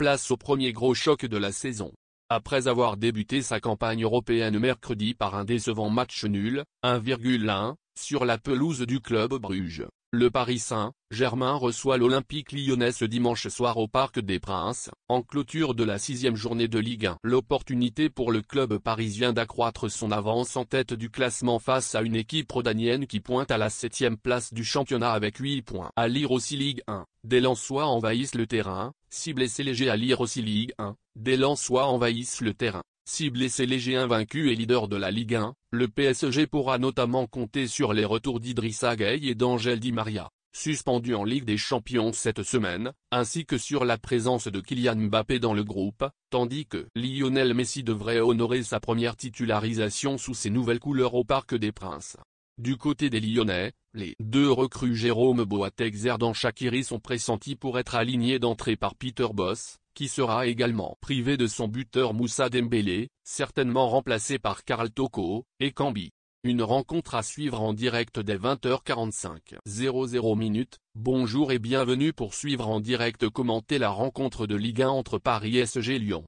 Place au premier gros choc de la saison. Après avoir débuté sa campagne européenne mercredi par un décevant match nul, 1,1, sur la pelouse du club Bruges, le Paris Saint-Germain reçoit l'Olympique lyonnais ce dimanche soir au Parc des Princes, en clôture de la sixième journée de Ligue 1. L'opportunité pour le club parisien d'accroître son avance en tête du classement face à une équipe rodanienne qui pointe à la septième place du championnat avec 8 points. À lire aussi Ligue 1, des envahissent le terrain, si blessés légers à lire aussi Ligue 1, des Lensois envahissent le terrain. Si blessé léger invaincu et leader de la Ligue 1, le PSG pourra notamment compter sur les retours d'Idrissa Gueye et d'Angel Di Maria, suspendus en Ligue des Champions cette semaine, ainsi que sur la présence de Kylian Mbappé dans le groupe, tandis que Lionel Messi devrait honorer sa première titularisation sous ses nouvelles couleurs au Parc des Princes. Du côté des Lyonnais, les deux recrues Jérôme Boateng Zerdan Shakiri sont pressentis pour être alignés d'entrée par Peter Boss, qui sera également privé de son buteur Moussa Dembélé, certainement remplacé par Karl Toko, et Cambi. Une rencontre à suivre en direct dès 20h45. 00 minutes, bonjour et bienvenue pour suivre en direct commenter la rencontre de Ligue 1 entre Paris et SG Lyon.